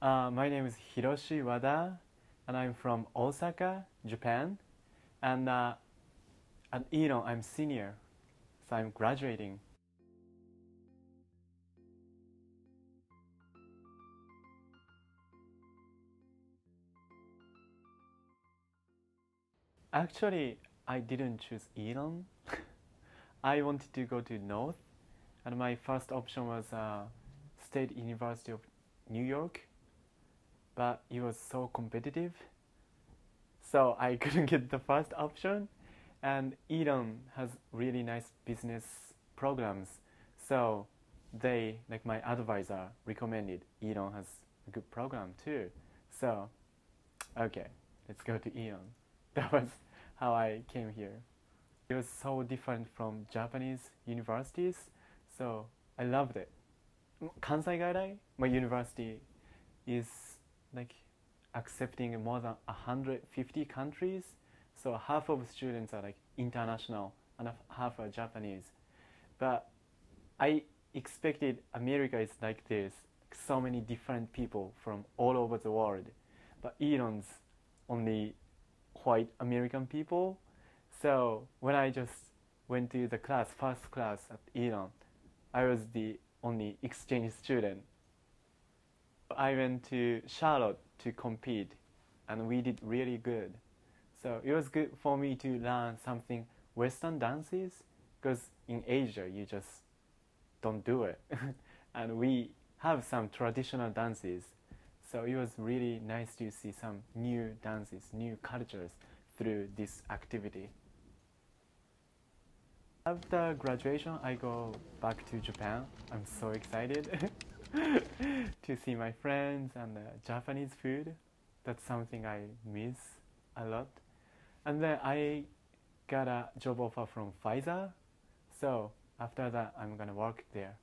Uh, my name is Hiroshi Wada, and I'm from Osaka, Japan. And uh, at Elon, I'm senior, so I'm graduating. Actually, I didn't choose Elon. I wanted to go to North, and my first option was uh, State University of New York, but it was so competitive, so I couldn't get the first option. And Elon has really nice business programs, so they, like my advisor, recommended Elon has a good program too. So, okay, let's go to Elon. That was how I came here. It was so different from Japanese universities, so I loved it. Kansai Gaidai, my university, is like accepting more than 150 countries, so half of students are like international and half are Japanese. But I expected America is like this, so many different people from all over the world. But Elon's only white American people. So when I just went to the class, first class at Elon, I was the only exchange student. I went to Charlotte to compete, and we did really good. So it was good for me to learn something Western dances, because in Asia you just don't do it, and we have some traditional dances so it was really nice to see some new dances, new cultures through this activity. After graduation, I go back to Japan. I'm so excited to see my friends and Japanese food. That's something I miss a lot. And then I got a job offer from Pfizer. So after that, I'm gonna work there.